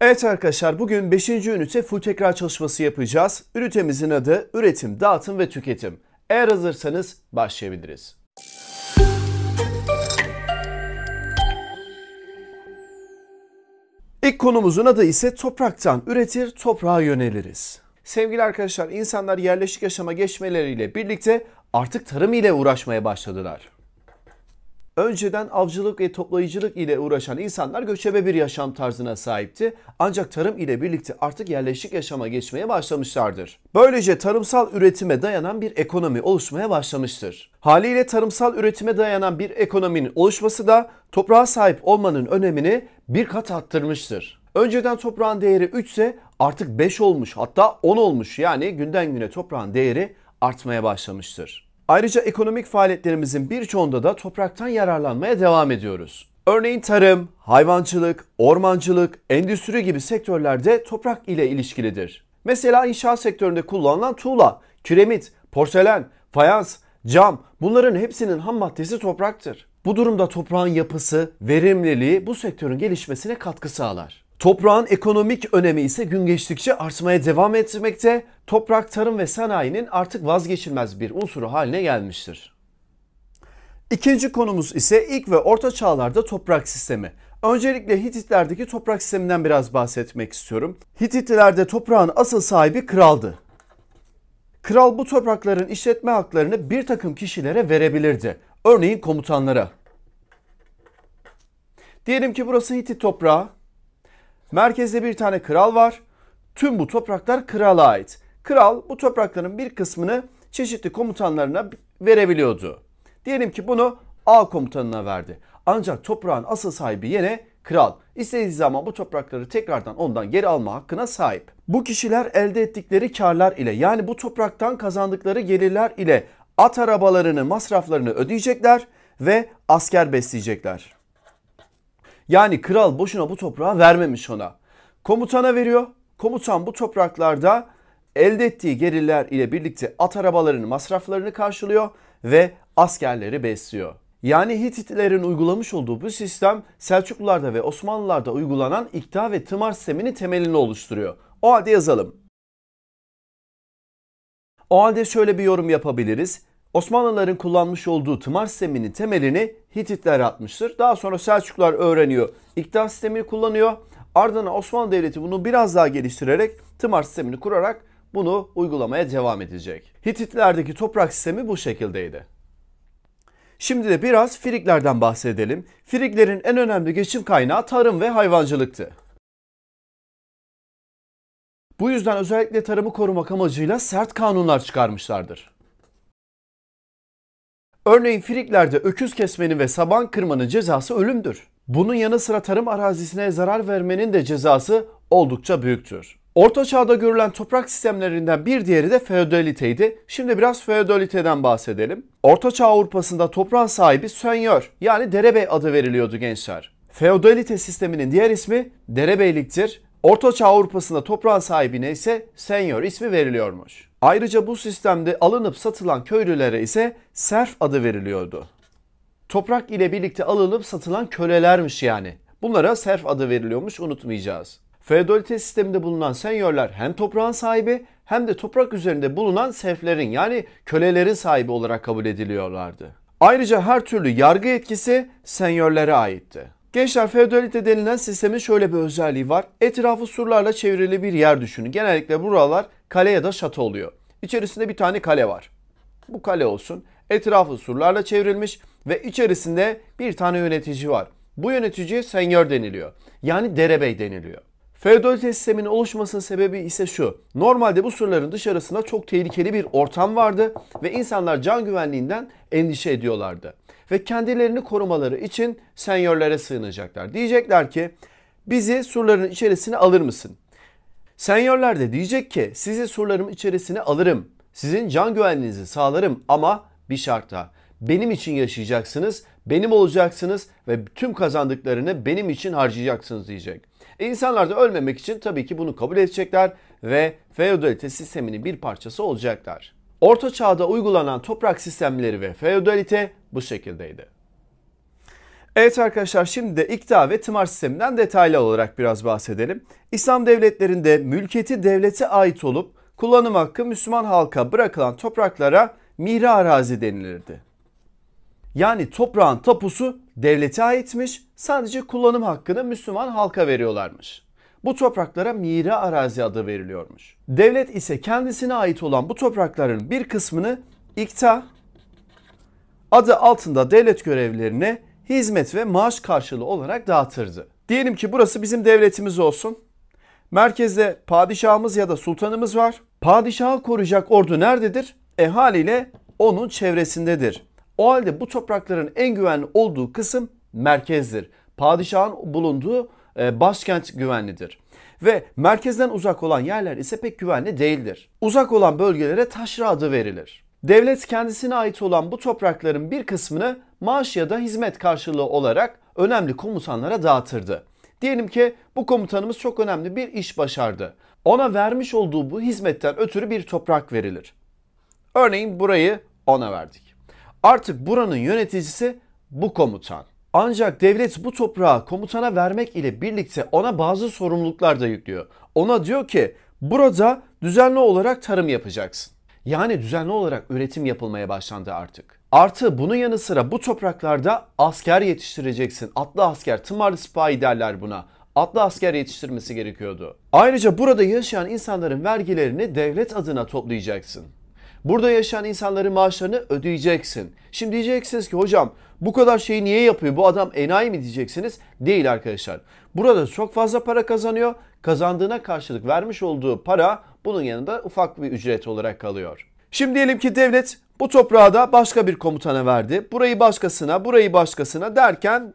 Evet arkadaşlar bugün 5. ünite full tekrar çalışması yapacağız. Ünitemizin adı üretim, dağıtım ve tüketim. Eğer hazırsanız başlayabiliriz. İlk konumuzun adı ise topraktan üretir, toprağa yöneliriz. Sevgili arkadaşlar, insanlar yerleşik yaşama geçmeleriyle birlikte artık tarım ile uğraşmaya başladılar. Önceden avcılık ve toplayıcılık ile uğraşan insanlar göçebe bir yaşam tarzına sahipti. Ancak tarım ile birlikte artık yerleşik yaşama geçmeye başlamışlardır. Böylece tarımsal üretime dayanan bir ekonomi oluşmaya başlamıştır. Haliyle tarımsal üretime dayanan bir ekonominin oluşması da toprağa sahip olmanın önemini bir kat arttırmıştır. Önceden toprağın değeri 3 ise artık 5 olmuş hatta 10 olmuş yani günden güne toprağın değeri artmaya başlamıştır. Ayrıca ekonomik faaliyetlerimizin birçoğunda da topraktan yararlanmaya devam ediyoruz. Örneğin tarım, hayvancılık, ormancılık, endüstri gibi sektörlerde toprak ile ilişkilidir. Mesela inşaat sektöründe kullanılan tuğla, kiremit, porselen, fayans, cam bunların hepsinin ham maddesi topraktır. Bu durumda toprağın yapısı, verimliliği bu sektörün gelişmesine katkı sağlar. Toprağın ekonomik önemi ise gün geçtikçe artmaya devam etmekte. Toprak, tarım ve sanayinin artık vazgeçilmez bir unsuru haline gelmiştir. İkinci konumuz ise ilk ve orta çağlarda toprak sistemi. Öncelikle Hititlerdeki toprak sisteminden biraz bahsetmek istiyorum. Hititlerde toprağın asıl sahibi kraldı. Kral bu toprakların işletme haklarını bir takım kişilere verebilirdi. Örneğin komutanlara. Diyelim ki burası Hitit toprağı. Merkezde bir tane kral var. Tüm bu topraklar krala ait. Kral bu toprakların bir kısmını çeşitli komutanlarına verebiliyordu. Diyelim ki bunu A komutanına verdi. Ancak toprağın asıl sahibi yine kral. İstediği zaman bu toprakları tekrardan ondan geri alma hakkına sahip. Bu kişiler elde ettikleri karlar ile yani bu topraktan kazandıkları gelirler ile at arabalarını masraflarını ödeyecekler ve asker besleyecekler. Yani kral boşuna bu toprağı vermemiş ona. Komutana veriyor. Komutan bu topraklarda elde ettiği gelirler ile birlikte at arabalarının masraflarını karşılıyor ve askerleri besliyor. Yani Hititlerin uygulamış olduğu bu sistem Selçuklularda ve Osmanlılarda uygulanan ikta ve tımar sisteminin temelini oluşturuyor. O halde yazalım. O halde şöyle bir yorum yapabiliriz. Osmanlıların kullanmış olduğu tımar sisteminin temelini Hititler atmıştır. Daha sonra Selçuklular öğreniyor. İktidar sistemini kullanıyor. Ardından Osmanlı Devleti bunu biraz daha geliştirerek tımar sistemini kurarak bunu uygulamaya devam edecek. Hititlerdeki toprak sistemi bu şekildeydi. Şimdi de biraz Friklerden bahsedelim. Friklerin en önemli geçim kaynağı tarım ve hayvancılıktı. Bu yüzden özellikle tarımı korumak amacıyla sert kanunlar çıkarmışlardır. Örneğin Friklerde öküz kesmenin ve saban kırmanın cezası ölümdür. Bunun yanı sıra tarım arazisine zarar vermenin de cezası oldukça büyüktür. Orta çağda görülen toprak sistemlerinden bir diğeri de feodaliteydi. Şimdi biraz feodaliteden bahsedelim. Orta çağ Avrupa'sında toprağın sahibi sönyor yani derebey adı veriliyordu gençler. Feodalite sisteminin diğer ismi derebeyliktir. Orta Çağ Avrupa'sında toprağın sahibine ise senyor ismi veriliyormuş. Ayrıca bu sistemde alınıp satılan köylülere ise serf adı veriliyordu. Toprak ile birlikte alınıp satılan kölelermiş yani. Bunlara serf adı veriliyormuş unutmayacağız. Feodalite sisteminde bulunan senyorlar hem toprağın sahibi hem de toprak üzerinde bulunan serflerin yani kölelerin sahibi olarak kabul ediliyorlardı. Ayrıca her türlü yargı etkisi senyorlara aitti. Gençler feodalite denilen sistemin şöyle bir özelliği var. Etrafı surlarla çevrili bir yer düşünün. Genellikle buralar kale ya da şato oluyor. İçerisinde bir tane kale var. Bu kale olsun. Etrafı surlarla çevrilmiş ve içerisinde bir tane yönetici var. Bu yöneticiye senyor deniliyor. Yani derebey deniliyor. Feodalite sisteminin oluşmasının sebebi ise şu. Normalde bu surların dışarısında çok tehlikeli bir ortam vardı ve insanlar can güvenliğinden endişe ediyorlardı. Ve kendilerini korumaları için senyorlara sığınacaklar. Diyecekler ki bizi surların içerisine alır mısın? Senyorlar da diyecek ki sizi surlarım içerisine alırım. Sizin can güvenliğinizi sağlarım ama bir şartla. Benim için yaşayacaksınız, benim olacaksınız ve tüm kazandıklarını benim için harcayacaksınız diyecek. E insanlar da ölmemek için tabii ki bunu kabul edecekler ve feodalite sisteminin bir parçası olacaklar. Orta çağda uygulanan toprak sistemleri ve feodalite bu şekildeydi. Evet arkadaşlar şimdi de ikta ve tımar sisteminden detaylı olarak biraz bahsedelim. İslam devletlerinde mülkiyeti devlete ait olup kullanım hakkı Müslüman halka bırakılan topraklara mihra arazi denilirdi. Yani toprağın tapusu devlete aitmiş, sadece kullanım hakkını Müslüman halka veriyorlarmış. Bu topraklara mira arazi adı veriliyormuş. Devlet ise kendisine ait olan bu toprakların bir kısmını ikta adı altında devlet görevlilerine hizmet ve maaş karşılığı olarak dağıtırdı. Diyelim ki burası bizim devletimiz olsun. Merkezde padişahımız ya da sultanımız var. Padişahı koruyacak ordu nerededir? E haliyle onun çevresindedir. O halde bu toprakların en güvenli olduğu kısım merkezdir. Padişahın bulunduğu e, başkent güvenlidir. Ve merkezden uzak olan yerler ise pek güvenli değildir. Uzak olan bölgelere taşra adı verilir. Devlet kendisine ait olan bu toprakların bir kısmını maaş ya da hizmet karşılığı olarak önemli komutanlara dağıtırdı. Diyelim ki bu komutanımız çok önemli bir iş başardı. Ona vermiş olduğu bu hizmetten ötürü bir toprak verilir. Örneğin burayı ona verdik. Artık buranın yöneticisi bu komutan. Ancak devlet bu toprağı komutana vermek ile birlikte ona bazı sorumluluklar da yüklüyor. Ona diyor ki burada düzenli olarak tarım yapacaksın. Yani düzenli olarak üretim yapılmaya başlandı artık. Artı bunun yanı sıra bu topraklarda asker yetiştireceksin. Atlı asker, tımarlı sipahi derler buna. Atlı asker yetiştirmesi gerekiyordu. Ayrıca burada yaşayan insanların vergilerini devlet adına toplayacaksın. Burada yaşayan insanların maaşlarını ödeyeceksin. Şimdi diyeceksiniz ki hocam bu kadar şeyi niye yapıyor? Bu adam enayi mi diyeceksiniz? Değil arkadaşlar. Burada çok fazla para kazanıyor. Kazandığına karşılık vermiş olduğu para bunun yanında ufak bir ücret olarak kalıyor. Şimdi diyelim ki devlet bu toprağı da başka bir komutana verdi. Burayı başkasına, burayı başkasına derken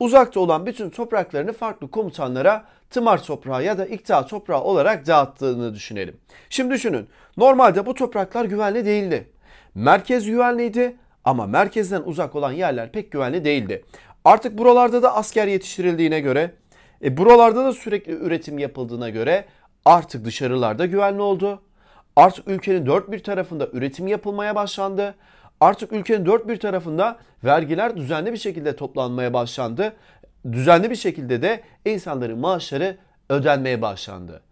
uzakta olan bütün topraklarını farklı komutanlara tımar toprağı ya da ikta toprağı olarak dağıttığını düşünelim. Şimdi düşünün. Normalde bu topraklar güvenli değildi. Merkez güvenliydi ama merkezden uzak olan yerler pek güvenli değildi. Artık buralarda da asker yetiştirildiğine göre, e, buralarda da sürekli üretim yapıldığına göre artık dışarılarda güvenli oldu. Artık ülkenin dört bir tarafında üretim yapılmaya başlandı. Artık ülkenin dört bir tarafında vergiler düzenli bir şekilde toplanmaya başlandı. Düzenli bir şekilde de insanların maaşları ödenmeye başlandı.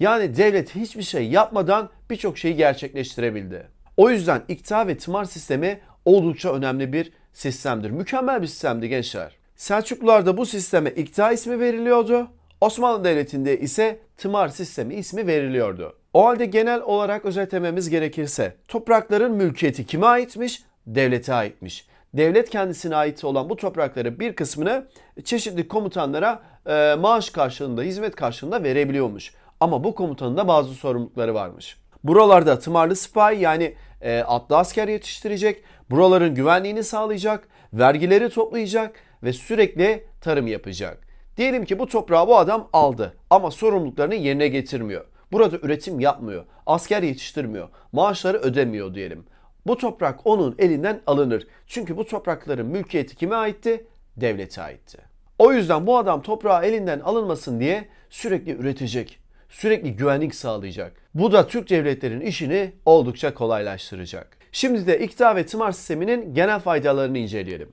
Yani devlet hiçbir şey yapmadan birçok şeyi gerçekleştirebildi. O yüzden ikta ve tımar sistemi oldukça önemli bir sistemdir. Mükemmel bir sistemdi gençler. Selçuklularda bu sisteme ikta ismi veriliyordu. Osmanlı Devleti'nde ise tımar sistemi ismi veriliyordu. O halde genel olarak özetlememiz gerekirse toprakların mülkiyeti kime aitmiş? Devlete aitmiş. Devlet kendisine ait olan bu toprakları bir kısmını çeşitli komutanlara e, maaş karşılığında, hizmet karşılığında verebiliyormuş. Ama bu komutanın da bazı sorumlulukları varmış. Buralarda tımarlı sipahi yani e, atlı asker yetiştirecek, buraların güvenliğini sağlayacak, vergileri toplayacak ve sürekli tarım yapacak. Diyelim ki bu toprağı bu adam aldı ama sorumluluklarını yerine getirmiyor. Burada üretim yapmıyor, asker yetiştirmiyor, maaşları ödemiyor diyelim. Bu toprak onun elinden alınır. Çünkü bu toprakların mülkiyeti kime aitti? Devlete aitti. O yüzden bu adam toprağı elinden alınmasın diye sürekli üretecek, sürekli güvenlik sağlayacak. Bu da Türk devletlerin işini oldukça kolaylaştıracak. Şimdi de ikta ve tımar sisteminin genel faydalarını inceleyelim.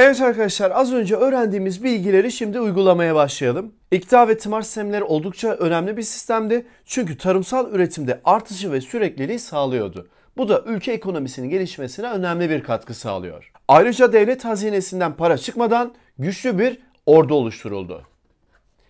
Evet arkadaşlar az önce öğrendiğimiz bilgileri şimdi uygulamaya başlayalım. İkta ve tımar sistemleri oldukça önemli bir sistemdi. Çünkü tarımsal üretimde artışı ve sürekliliği sağlıyordu. Bu da ülke ekonomisinin gelişmesine önemli bir katkı sağlıyor. Ayrıca devlet hazinesinden para çıkmadan güçlü bir ordu oluşturuldu.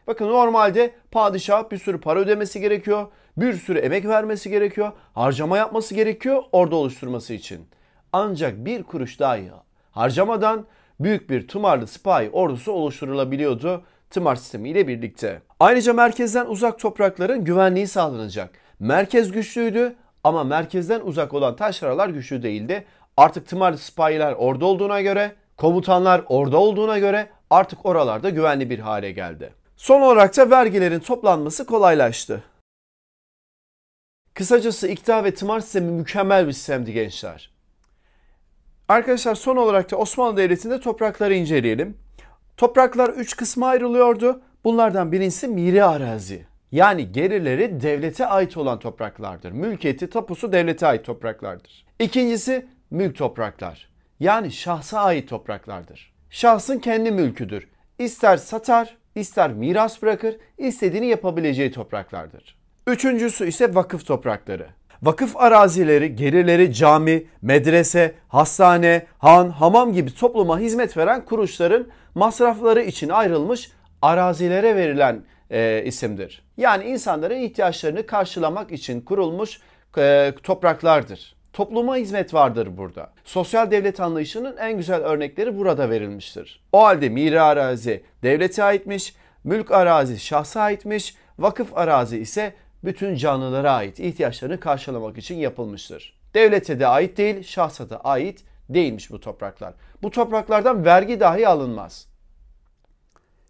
Bakın normalde padişah bir sürü para ödemesi gerekiyor. Bir sürü emek vermesi gerekiyor. Harcama yapması gerekiyor ordu oluşturması için. Ancak bir kuruş dahi harcamadan büyük bir tımarlı sipahi ordusu oluşturulabiliyordu tımar sistemi ile birlikte. Ayrıca merkezden uzak toprakların güvenliği sağlanacak. Merkez güçlüydü ama merkezden uzak olan taşralar güçlü değildi. Artık tımarlı sipahiler orada olduğuna göre, komutanlar orada olduğuna göre artık oralarda güvenli bir hale geldi. Son olarak da vergilerin toplanması kolaylaştı. Kısacası ikta ve tımar sistemi mükemmel bir sistemdi gençler. Arkadaşlar son olarak da Osmanlı Devleti'nde toprakları inceleyelim. Topraklar 3 kısma ayrılıyordu. Bunlardan birincisi miri arazi. Yani gerileri devlete ait olan topraklardır. Mülkiyeti, tapusu devlete ait topraklardır. İkincisi mülk topraklar. Yani şahsa ait topraklardır. şahsın kendi mülküdür. İster satar, ister miras bırakır, istediğini yapabileceği topraklardır. Üçüncüsü ise vakıf toprakları. Vakıf arazileri, gelirleri cami, medrese, hastane, han, hamam gibi topluma hizmet veren kuruluşların masrafları için ayrılmış arazilere verilen e, isimdir. Yani insanların ihtiyaçlarını karşılamak için kurulmuş e, topraklardır. Topluma hizmet vardır burada. Sosyal devlet anlayışının en güzel örnekleri burada verilmiştir. O halde miri arazi devlete aitmiş, mülk arazi şahsa aitmiş, vakıf arazi ise bütün canlılara ait ihtiyaçlarını karşılamak için yapılmıştır. Devlete de ait değil, şahsa da ait değilmiş bu topraklar. Bu topraklardan vergi dahi alınmaz.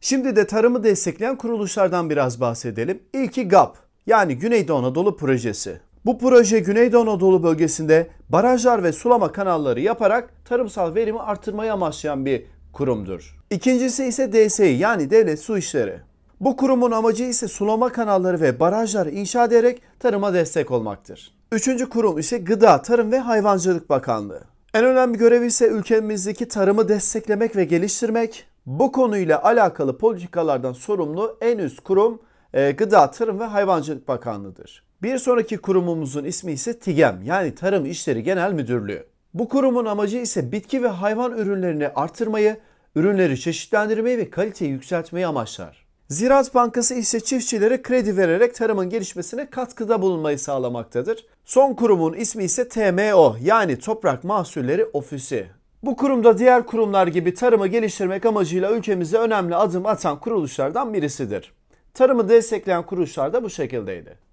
Şimdi de tarımı destekleyen kuruluşlardan biraz bahsedelim. İlki GAP yani Güneydoğu Anadolu Projesi. Bu proje Güneydoğu Anadolu bölgesinde barajlar ve sulama kanalları yaparak tarımsal verimi artırmayı amaçlayan bir kurumdur. İkincisi ise DSİ yani Devlet Su İşleri. Bu kurumun amacı ise sulama kanalları ve barajları inşa ederek tarıma destek olmaktır. Üçüncü kurum ise Gıda, Tarım ve Hayvancılık Bakanlığı. En önemli görevi ise ülkemizdeki tarımı desteklemek ve geliştirmek. Bu konuyla alakalı politikalardan sorumlu en üst kurum e, Gıda, Tarım ve Hayvancılık Bakanlığı'dır. Bir sonraki kurumumuzun ismi ise TİGEM yani Tarım İşleri Genel Müdürlüğü. Bu kurumun amacı ise bitki ve hayvan ürünlerini artırmayı, ürünleri çeşitlendirmeyi ve kaliteyi yükseltmeyi amaçlar. Ziraat Bankası ise çiftçilere kredi vererek tarımın gelişmesine katkıda bulunmayı sağlamaktadır. Son kurumun ismi ise TMO yani Toprak Mahsulleri Ofisi. Bu kurumda diğer kurumlar gibi tarımı geliştirmek amacıyla ülkemizde önemli adım atan kuruluşlardan birisidir. Tarımı destekleyen kuruluşlar da bu şekildeydi.